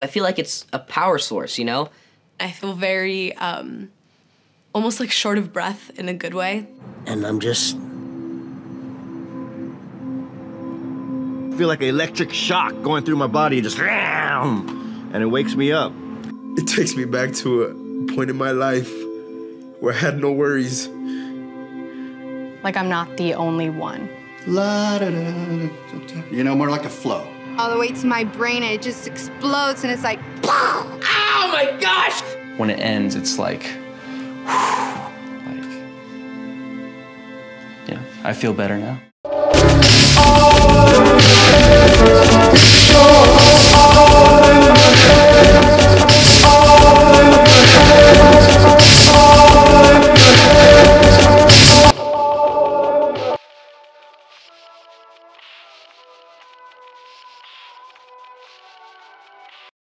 I feel like it's a power source, you know? I feel very, um, almost like short of breath in a good way. And I'm just. I feel like an electric shock going through my body, just and it wakes me up. It takes me back to a point in my life where I had no worries. Like I'm not the only one. La, da, da, you know, more like a flow. All the way to my brain, and it just explodes, and it's like, oh my gosh! When it ends, it's like, like, yeah, I feel better now.